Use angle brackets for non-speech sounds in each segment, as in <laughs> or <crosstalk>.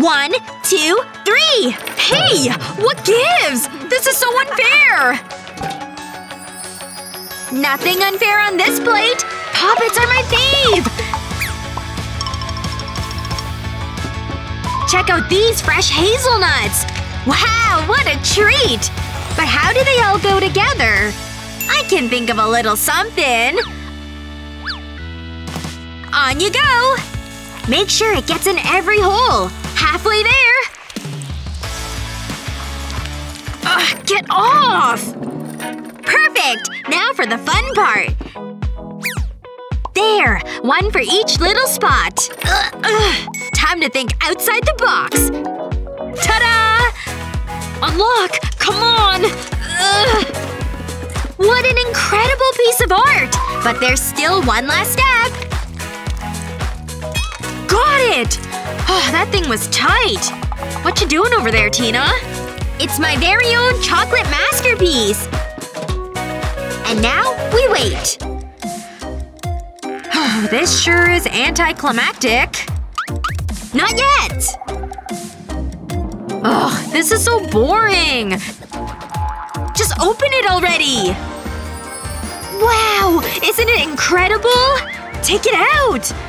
One, two, three! Hey! What gives? This is so unfair! Nothing unfair on this plate! Poppets are my fave! Check out these fresh hazelnuts! Wow, what a treat! But how do they all go together? I can think of a little something. On you go! Make sure it gets in every hole. Halfway there. Ugh, get off! Perfect! Now for the fun part. There! One for each little spot. Ugh, ugh. Time to think outside the box. Ta-da! Unlock! Come on! Ugh. What an incredible piece of art! But there's still one last step. Got it! Oh, that thing was tight. What you doing over there, Tina? It's my very own chocolate masterpiece! And now, we wait. <sighs> this sure is anticlimactic. Not yet! Ugh, this is so boring. Just open it already! Wow! Isn't it incredible? Take it out!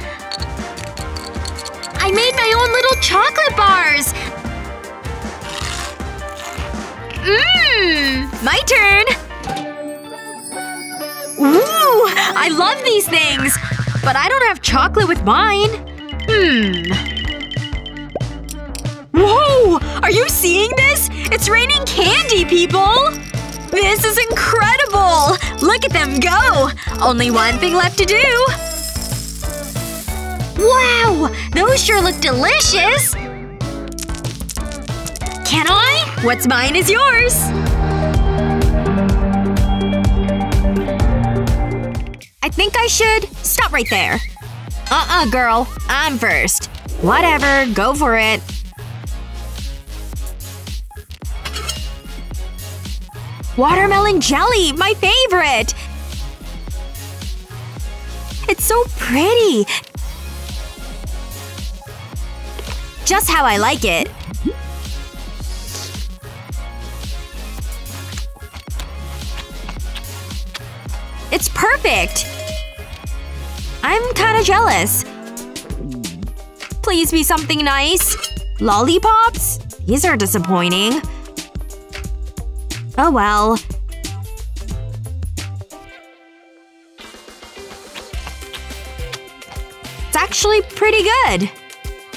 I made my own little chocolate bars! Mmm! My turn! Ooh! I love these things! But I don't have chocolate with mine. Hmm. Whoa! Are you seeing this? It's raining candy, people! This is incredible! Look at them go! Only one thing left to do. Wow! Those sure look delicious! Can I? What's mine is yours! I think I should stop right there. Uh-uh, girl. I'm first. Whatever. Go for it. Watermelon jelly! My favorite! It's so pretty! Just how I like it. It's perfect! I'm kinda jealous. Please be something nice. Lollipops? These are disappointing. Oh well. It's actually pretty good.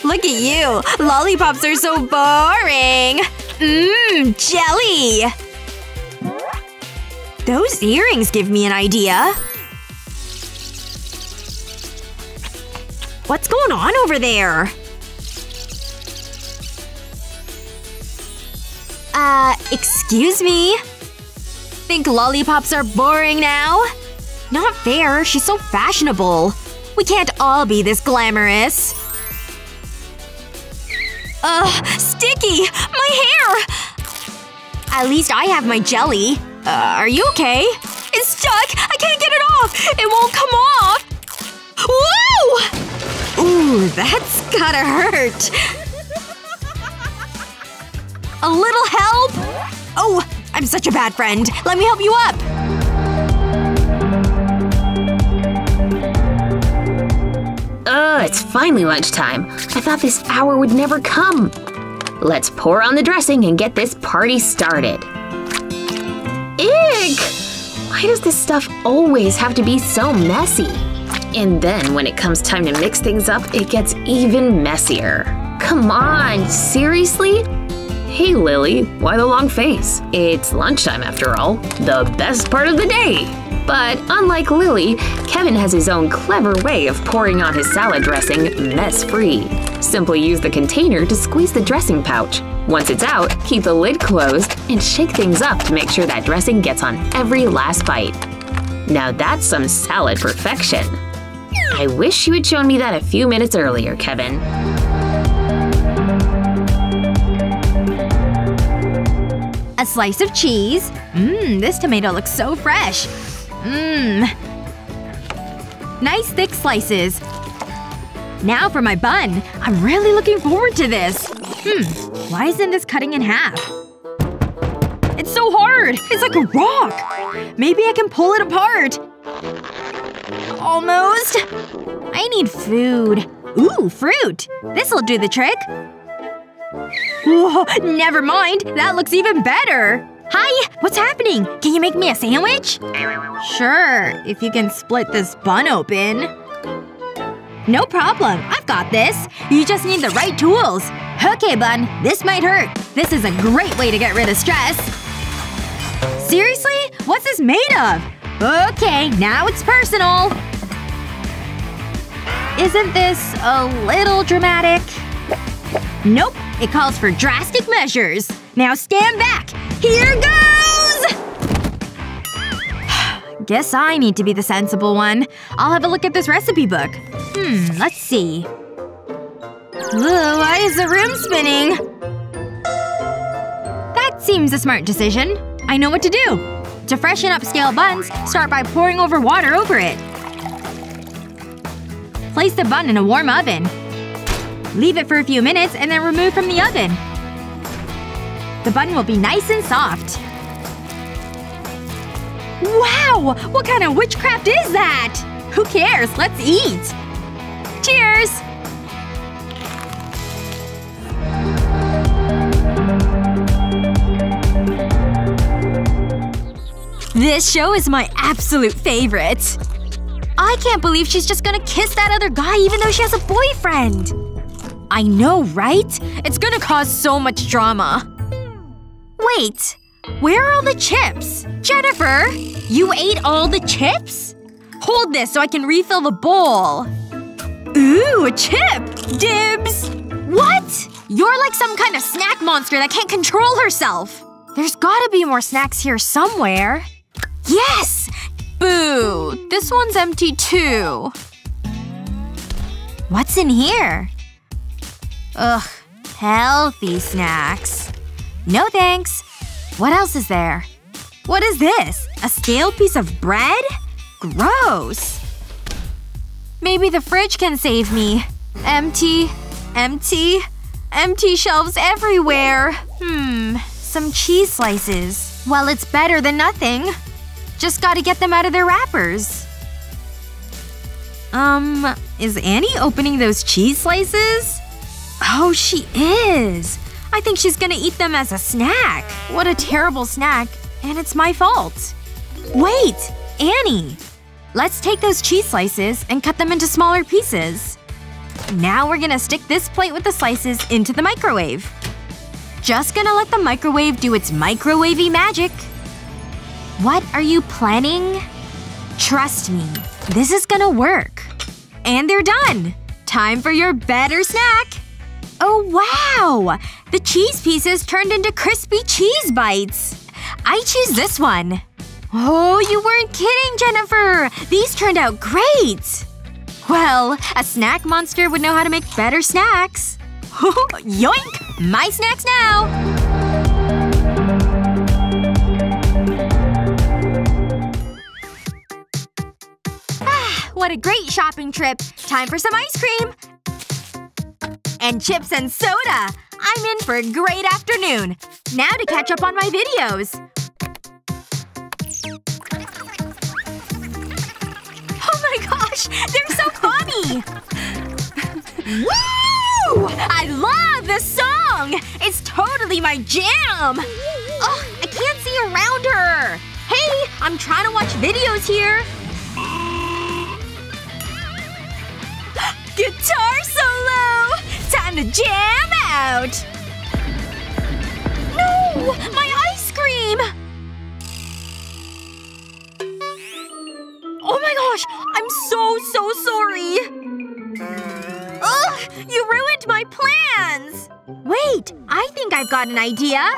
Look at you. Lollipops are so boring. Mmm, jelly! Those earrings give me an idea. What's going on over there? Uh, excuse me? Think lollipops are boring now? Not fair, she's so fashionable. We can't all be this glamorous. Ugh, sticky! My hair! At least I have my jelly. Uh, are you okay? It's stuck! I can't get it off! It won't come off! Woo! Ooh, that's gotta hurt. A little help? Oh, I'm such a bad friend. Let me help you up. Ugh, it's finally lunchtime. I thought this hour would never come. Let's pour on the dressing and get this party started. Ick! Why does this stuff always have to be so messy? And then when it comes time to mix things up, it gets even messier. Come on, seriously? Hey Lily, why the long face? It's lunchtime after all. The best part of the day! But unlike Lily, Kevin has his own clever way of pouring on his salad dressing mess-free. Simply use the container to squeeze the dressing pouch. Once it's out, keep the lid closed and shake things up to make sure that dressing gets on every last bite. Now that's some salad perfection. I wish you had shown me that a few minutes earlier, Kevin. A slice of cheese. Mmm, this tomato looks so fresh. Mmm. Nice thick slices. Now for my bun. I'm really looking forward to this. Hmm. Why isn't this cutting in half? It's so hard! It's like a rock! Maybe I can pull it apart. Almost. I need food. Ooh, fruit! This'll do the trick. Whoa, never mind. That looks even better. Hi! What's happening? Can you make me a sandwich? Sure, if you can split this bun open. No problem. I've got this. You just need the right tools. Okay, bun. This might hurt. This is a great way to get rid of stress. Seriously? What's this made of? Okay, now it's personal. Isn't this a little dramatic? Nope. It calls for drastic measures. Now stand back. Here goes! <sighs> Guess I need to be the sensible one. I'll have a look at this recipe book. Hmm, let's see. Why is the room spinning? That seems a smart decision. I know what to do. To freshen up scale buns, start by pouring over water over it. Place the bun in a warm oven. Leave it for a few minutes and then remove from the oven. The bun will be nice and soft. Wow! What kind of witchcraft is that? Who cares? Let's eat! Cheers! This show is my absolute favorite. I can't believe she's just gonna kiss that other guy even though she has a boyfriend. I know, right? It's gonna cause so much drama. Wait. Where are all the chips? Jennifer! You ate all the chips? Hold this so I can refill the bowl. Ooh, a chip! Dibs! What? You're like some kind of snack monster that can't control herself. There's gotta be more snacks here somewhere. Yes! Boo! This one's empty too. What's in here? Ugh. Healthy snacks. No thanks. What else is there? What is this? A stale piece of bread? Gross. Maybe the fridge can save me. Empty. Empty. Empty shelves everywhere. Hmm. Some cheese slices. Well, it's better than nothing. Just gotta get them out of their wrappers. Um, is Annie opening those cheese slices? Oh, she is! I think she's gonna eat them as a snack. What a terrible snack. And it's my fault. Wait! Annie! Let's take those cheese slices and cut them into smaller pieces. Now we're gonna stick this plate with the slices into the microwave. Just gonna let the microwave do its microwavy magic. What are you planning? Trust me. This is gonna work. And they're done! Time for your better snack! Oh wow! The cheese pieces turned into crispy cheese bites! I choose this one. Oh, you weren't kidding, Jennifer! These turned out great! Well, a snack monster would know how to make better snacks. <laughs> Yoink! My snacks now! Ah, what a great shopping trip. Time for some ice cream! And chips and soda! I'm in for a great afternoon. Now to catch up on my videos. Oh my gosh! They're so funny! Woo! I love this song! It's totally my jam! Oh, I can't see around her! Hey! I'm trying to watch videos here! <gasps> Guitar solo! Time to jam out! No! My ice cream! Oh my gosh! I'm so, so sorry! Ugh! You ruined my plans! Wait! I think I've got an idea!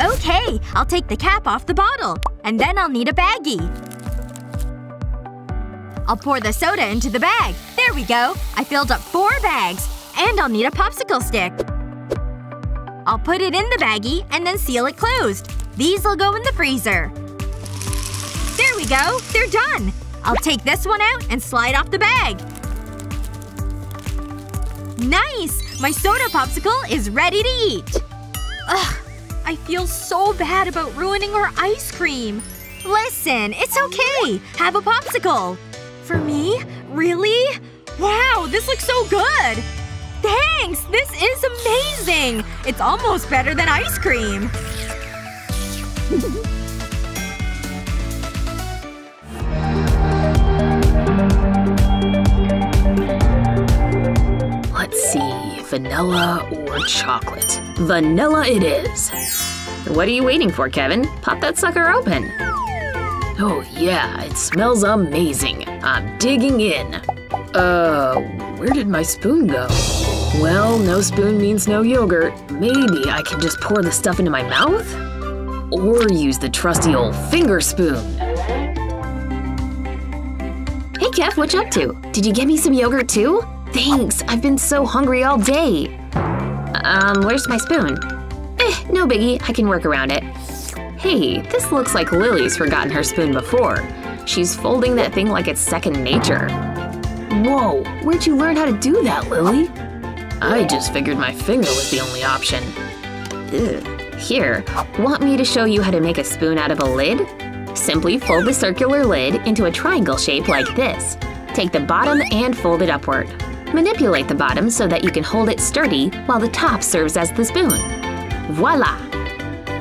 Okay, I'll take the cap off the bottle. And then I'll need a baggie. I'll pour the soda into the bag. There we go. I filled up four bags. And I'll need a popsicle stick. I'll put it in the baggie and then seal it closed. These'll go in the freezer. There we go. They're done. I'll take this one out and slide off the bag. Nice! My soda popsicle is ready to eat! Ugh. I feel so bad about ruining her ice cream. Listen, it's okay. Have a popsicle. For me? Really? Wow, this looks so good! Thanks! This is amazing! It's almost better than ice cream. Let's see. Vanilla or chocolate? Vanilla it is. What are you waiting for, Kevin? Pop that sucker open. Oh yeah, it smells amazing. I'm digging in. Uh, where did my spoon go? Well, no spoon means no yogurt. Maybe I can just pour the stuff into my mouth? Or use the trusty old finger spoon. Hey Kev, what you up to? Did you get me some yogurt too? Thanks, I've been so hungry all day. Um, where's my spoon? Eh, no biggie, I can work around it. Hey, this looks like Lily's forgotten her spoon before. She's folding that thing like it's second nature. Whoa, where'd you learn how to do that, Lily? I just figured my finger was the only option. Ugh. Here, want me to show you how to make a spoon out of a lid? Simply fold the circular lid into a triangle shape like this. Take the bottom and fold it upward. Manipulate the bottom so that you can hold it sturdy while the top serves as the spoon. Voila!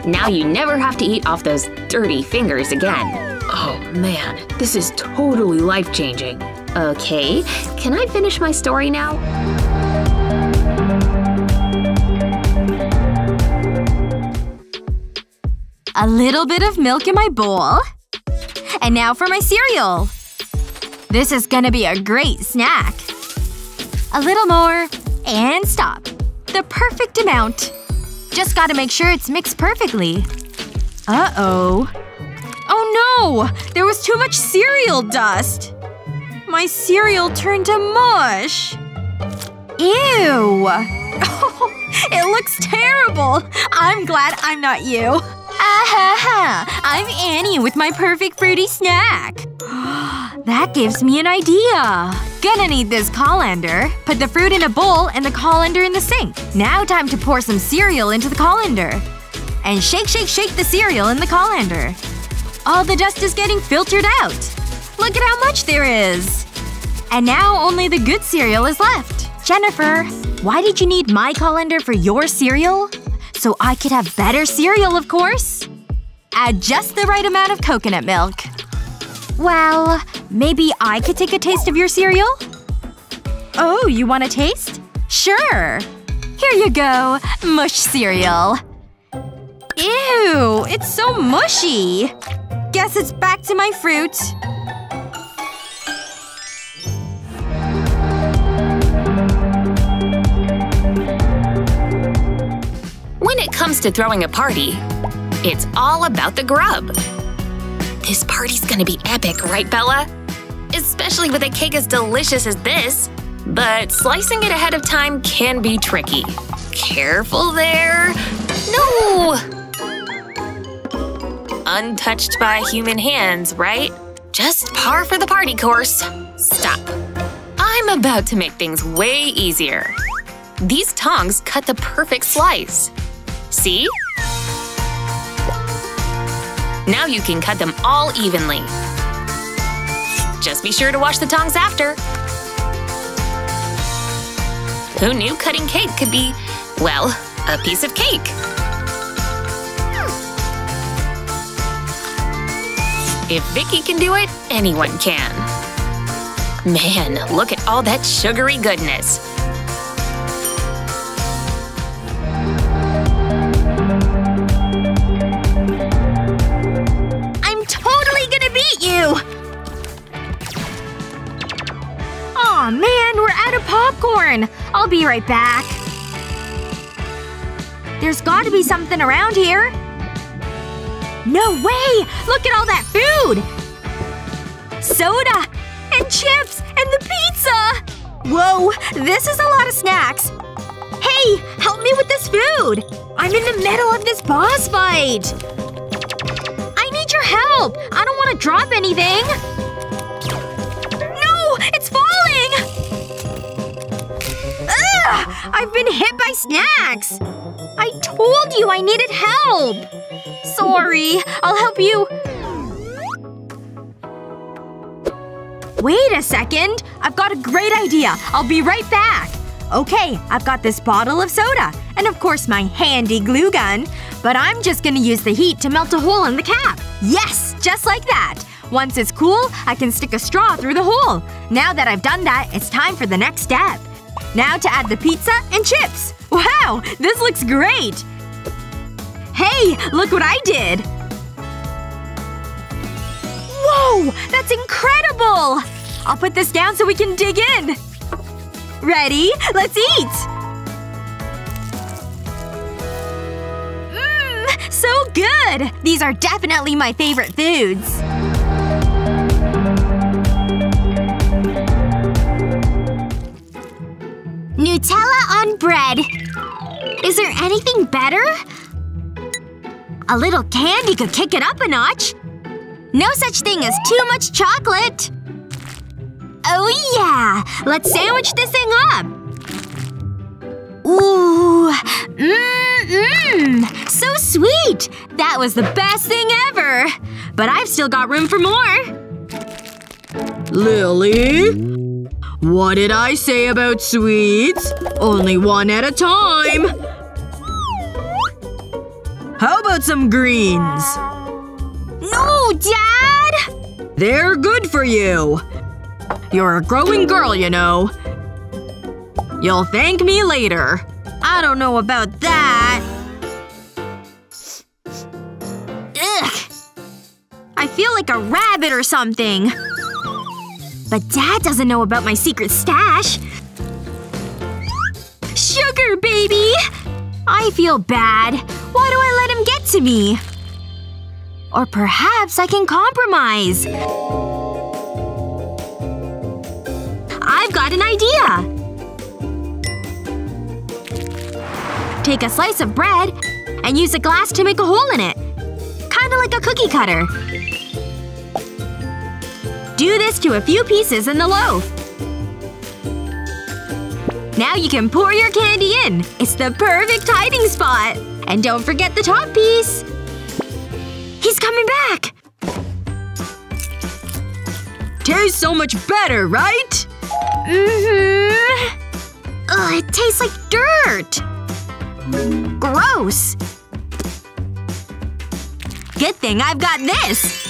Now you never have to eat off those dirty fingers again. Oh man, this is totally life-changing. Okay, can I finish my story now? A little bit of milk in my bowl. And now for my cereal. This is gonna be a great snack. A little more. And stop. The perfect amount. Just gotta make sure it's mixed perfectly. Uh-oh. Oh no! There was too much cereal dust! My cereal turned to mush! Ew! <laughs> it looks terrible! I'm glad I'm not you. Ahaha! I'm Annie with my perfect fruity snack! <gasps> that gives me an idea! Gonna need this colander. Put the fruit in a bowl and the colander in the sink. Now time to pour some cereal into the colander. And shake shake shake the cereal in the colander. All the dust is getting filtered out. Look at how much there is! And now only the good cereal is left. Jennifer, why did you need my colander for your cereal? So I could have better cereal, of course. Add just the right amount of coconut milk. Well, maybe I could take a taste of your cereal? Oh, you want a taste? Sure. Here you go. Mush cereal. Ew, it's so mushy. Guess it's back to my fruit. When it comes to throwing a party, it's all about the grub. This party's gonna be epic, right, Bella? Especially with a cake as delicious as this. But slicing it ahead of time can be tricky. Careful there. Untouched by human hands, right? Just par for the party course. Stop. I'm about to make things way easier. These tongs cut the perfect slice. See? Now you can cut them all evenly. Just be sure to wash the tongs after. Who knew cutting cake could be, well, a piece of cake? If Vicky can do it, anyone can. Man, look at all that sugary goodness. I'm totally gonna beat you! Aw man, we're out of popcorn! I'll be right back. There's gotta be something around here. No way! Look at all that food! Soda! And chips! And the pizza! Whoa, this is a lot of snacks. Hey, help me with this food! I'm in the middle of this boss fight! I need your help! I don't want to drop anything! Ugh! I've been hit by snacks! I told you I needed help! Sorry. I'll help you. Wait a second. I've got a great idea. I'll be right back. Okay, I've got this bottle of soda. And of course my handy glue gun. But I'm just gonna use the heat to melt a hole in the cap. Yes! Just like that. Once it's cool, I can stick a straw through the hole. Now that I've done that, it's time for the next step. Now to add the pizza and chips. Wow! This looks great! Hey! Look what I did! Whoa! That's incredible! I'll put this down so we can dig in. Ready? Let's eat! Mmm! So good! These are definitely my favorite foods. Nutella on bread. Is there anything better? A little candy could kick it up a notch. No such thing as too much chocolate. Oh yeah! Let's sandwich this thing up. Ooh. Mmm-mmm. So sweet! That was the best thing ever! But I've still got room for more. Lily? What did I say about sweets? Only one at a time. How about some greens? No, Dad! They're good for you. You're a growing girl, you know. You'll thank me later. I don't know about that. Ugh. I feel like a rabbit or something. But Dad doesn't know about my secret stash. Sugar, baby! I feel bad. Why do I let him get to me? Or perhaps I can compromise. I've got an idea! Take a slice of bread and use a glass to make a hole in it. Kinda like a cookie cutter. Do this to a few pieces in the loaf. Now you can pour your candy in. It's the perfect hiding spot. And don't forget the top piece. He's coming back! Tastes so much better, right? Mm-hmm. Ugh, it tastes like dirt. Gross. Good thing I've got this.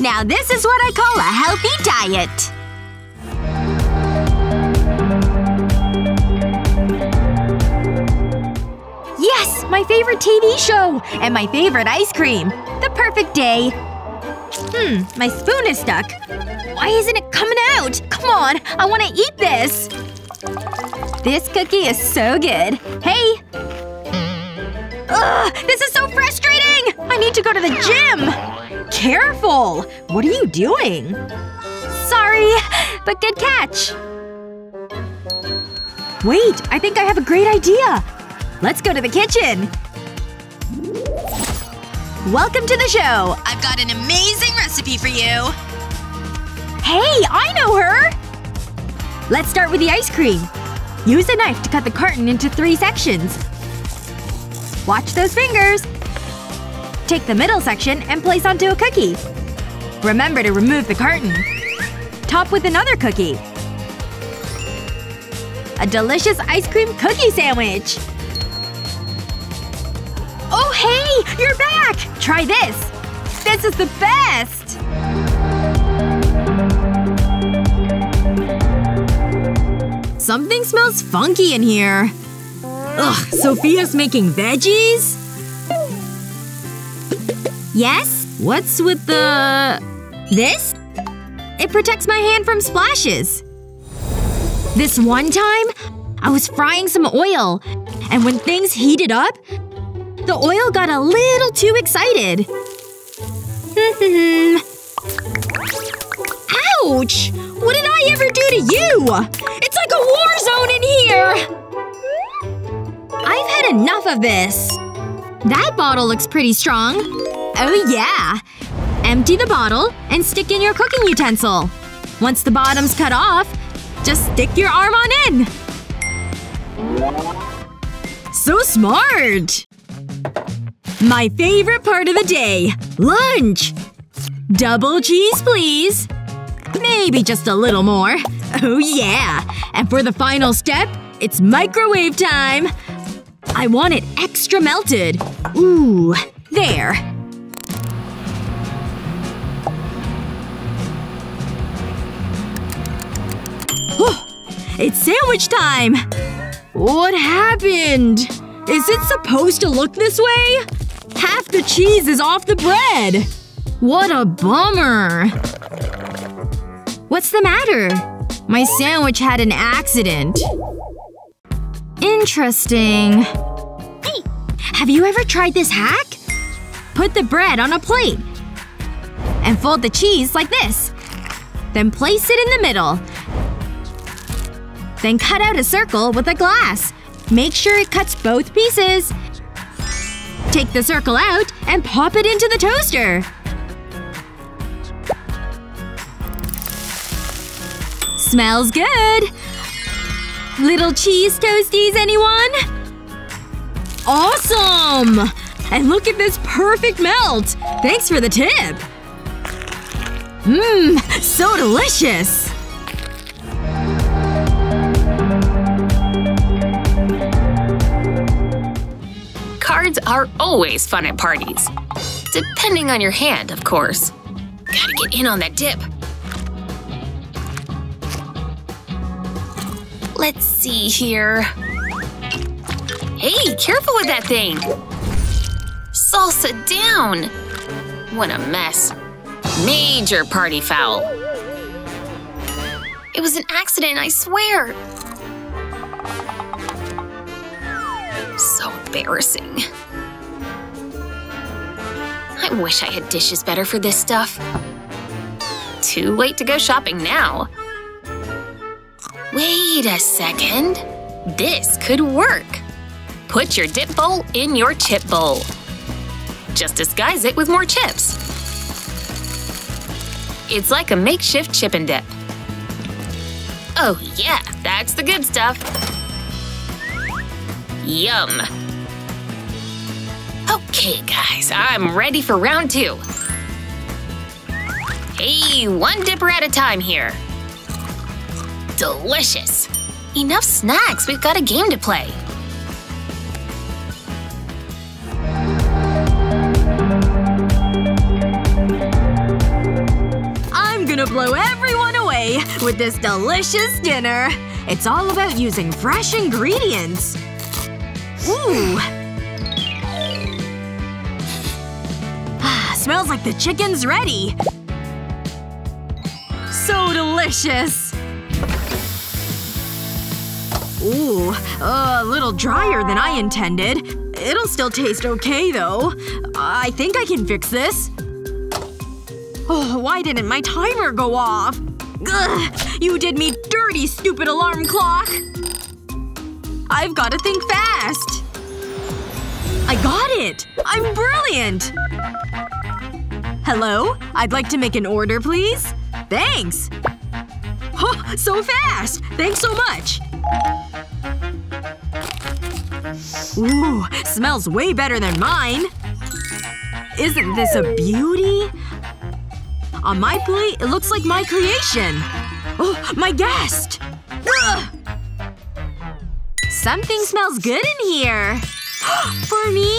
Now this is what I call a healthy diet. Yes! My favorite TV show! And my favorite ice cream! The perfect day! Hmm, my spoon is stuck. Why isn't it coming out? Come on! I wanna eat this! This cookie is so good. Hey! Ugh! This is so frustrating! I need to go to the gym! Careful! What are you doing? Sorry, but good catch. Wait, I think I have a great idea! Let's go to the kitchen! Welcome to the show! I've got an amazing recipe for you! Hey, I know her! Let's start with the ice cream. Use a knife to cut the carton into three sections. Watch those fingers! Take the middle section and place onto a cookie. Remember to remove the carton. Top with another cookie. A delicious ice cream cookie sandwich! Oh hey! You're back! Try this! This is the best! Something smells funky in here. Ugh, Sophia's making veggies? Yes? What's with the… This? It protects my hand from splashes. This one time, I was frying some oil. And when things heated up, the oil got a little too excited. Hmm. Ouch! What did I ever do to you? It's like a war zone in here! I've had enough of this. That bottle looks pretty strong. Oh yeah. Empty the bottle and stick in your cooking utensil. Once the bottom's cut off, Just stick your arm on in! So smart! My favorite part of the day. Lunch! Double cheese, please. Maybe just a little more. Oh yeah! And for the final step, it's microwave time! I want it extra melted. Ooh. There. It's sandwich time! What happened? Is it supposed to look this way? Half the cheese is off the bread! What a bummer. What's the matter? My sandwich had an accident. Interesting. Hey! Have you ever tried this hack? Put the bread on a plate. And fold the cheese like this. Then place it in the middle. Then cut out a circle with a glass. Make sure it cuts both pieces. Take the circle out and pop it into the toaster. Smells good! Little cheese toasties, anyone? Awesome! And look at this perfect melt! Thanks for the tip! Mmm, so delicious! Are always fun at parties. Depending on your hand, of course. Gotta get in on that dip. Let's see here. Hey, careful with that thing! Salsa down! What a mess. Major party foul. It was an accident, I swear. Embarrassing. I wish I had dishes better for this stuff. Too late to go shopping now. Wait a second. This could work. Put your dip bowl in your chip bowl. Just disguise it with more chips. It's like a makeshift chip and dip. Oh yeah, that's the good stuff. Yum. Okay, guys, I'm ready for round two. Hey, one dipper at a time here. Delicious. Enough snacks, we've got a game to play. I'm gonna blow everyone away with this delicious dinner. It's all about using fresh ingredients. Ooh. Smells like the chicken's ready. So delicious. Ooh, a little drier than I intended. It'll still taste okay, though. I think I can fix this. Oh, why didn't my timer go off? Ugh, you did me dirty, stupid alarm clock! I've gotta think fast! I got it! I'm brilliant! Hello? I'd like to make an order, please? Thanks! Oh, so fast! Thanks so much! Ooh, smells way better than mine! Isn't this a beauty? On my plate, it looks like my creation! Oh, my guest! Ugh! Something smells good in here! <gasps> For me?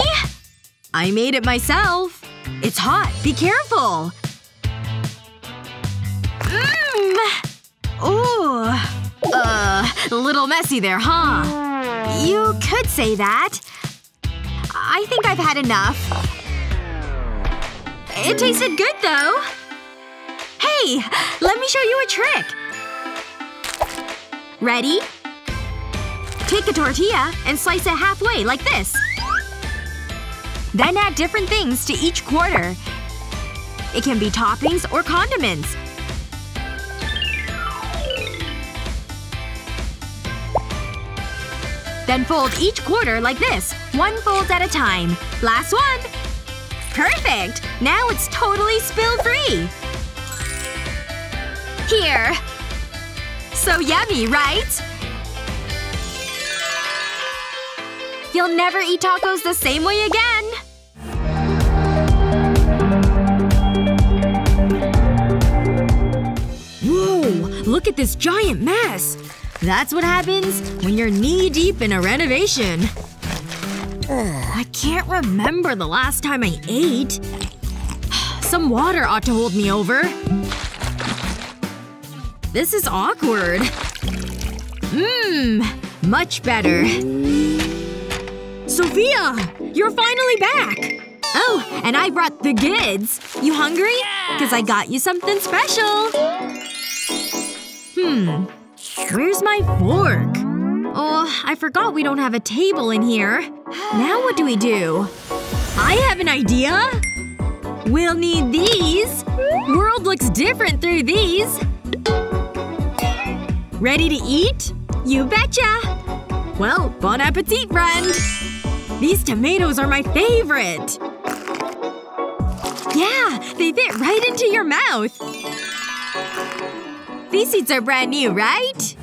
I made it myself. It's hot. Be careful! Mmm! Ooh. Uh, a little messy there, huh? You could say that. I think I've had enough. It tasted good, though. Hey! Let me show you a trick. Ready? Take a tortilla and slice it halfway, like this. Then add different things to each quarter. It can be toppings or condiments. Then fold each quarter like this, one fold at a time. Last one! Perfect! Now it's totally spill-free! Here. So yummy, right? You'll never eat tacos the same way again! Look at this giant mess! That's what happens when you're knee-deep in a renovation. I can't remember the last time I ate. <sighs> Some water ought to hold me over. This is awkward. Mmm. Much better. Sophia! You're finally back! Oh, and I brought the goods. You hungry? Cause I got you something special. Hmm. Where's my fork? Oh, I forgot we don't have a table in here. Now what do we do? I have an idea! We'll need these. World looks different through these. Ready to eat? You betcha! Well, bon appetit, friend! These tomatoes are my favorite! Yeah, they fit right into your mouth! These seats are brand new, right?